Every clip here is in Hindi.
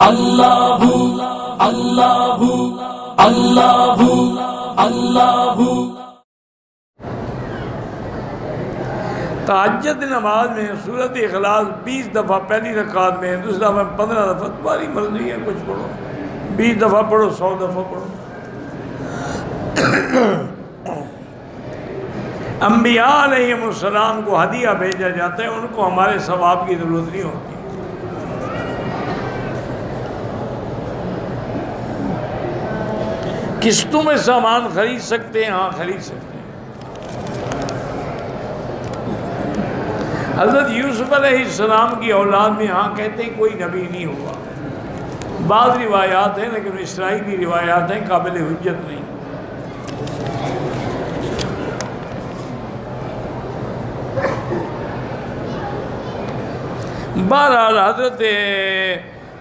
अल्लाह अल्लाह अल्लाह अल्लाह नमाज़ में सूरत अखलास बीस दफ़ा पहली रकात में, दूसरा में पंद्रह दफ़ा। तुम्हारी मर्ज़ी है, कुछ पढ़ो। बीस दफ़ा पढ़ो, सौ दफ़ा पढ़ो। अम्बिया को हदिया भेजा जाता है, उनको हमारे सवाब की ज़रूरत नहीं होती। किस्तों में सामान खरीद सकते हैं हाँ खरीद सकते हैं। हज़रत यूसुफ सलाम की औलाद में यहाँ कहते हैं, कोई नबी नहीं हुआ। बाद रिवायात हैं, लेकिन इसराइली रिवायात हैं, काबिल हजत नहीं। बहरहाल हज़रत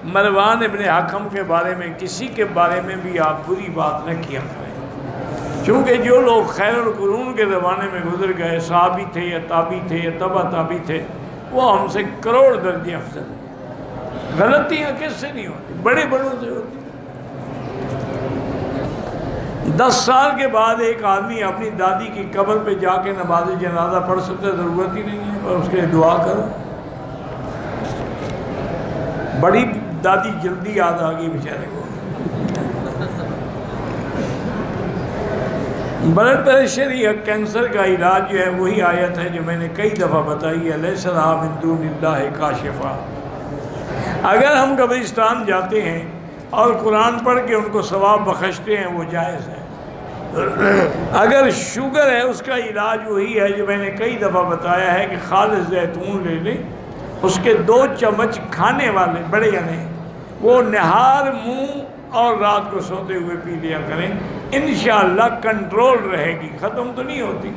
मरवान इबन हकम के बारे में, किसी के बारे में भी आप बुरी बात न किया करें। क्योंकि जो लोग खैर कुरून के ज़माने में गुजर गए साहबी थे या ताबी थे या तबा ताबी थे, वो हमसे करोड़ दर्जे अफजल हैं। गलतियाँ किससे नहीं होती? बड़े बड़ों से होती दस साल के बाद एक आदमी अपनी दादी की कब्र पे जाके नमाज़ जनाजा पढ़ सकता ज़रूरत ही नहीं है, और उसके लिए दुआ करो। बड़ी दादी जल्दी याद आ गई बेचारे को। ब्लड प्रेशर या कैंसर का इलाज जो है वही आयत है जो मैंने कई दफ़ा बताई है। सलामिंदूल्ला का शिफा अगर हम कब्रिस्तान जाते हैं और कुरान पढ़ के उनको सवाब बख्शते हैं, वो जायज़ है। अगर शुगर है, उसका इलाज वही है जो मैंने कई दफ़ा बताया है कि खालिश जैतून ले लें। उसके दो चम्मच खाने वाले, बड़े यानी, वो निहार मुँह और रात को सोते हुए पी लिया करें। इन कंट्रोल रहेगी, ख़त्म तो नहीं होती।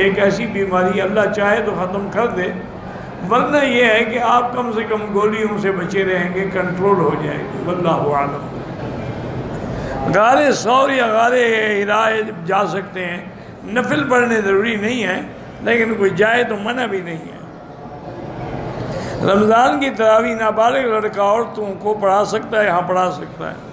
एक ऐसी बीमारी अल्लाह चाहे तो ख़त्म कर दे। वरना ये है कि आप कम से कम गोलियों से बचे रहेंगे, कंट्रोल हो जाएगी। वल्लाह आलम। गारे सौर या गारे हिराए जा सकते हैं। नफिल पढ़ने ज़रूरी नहीं है, लेकिन कोई जाए तो मना भी नहीं है। रमज़ान की तरावी नाबालिग लड़का औरतों को पढ़ा सकता है यहाँ पढ़ा सकता है।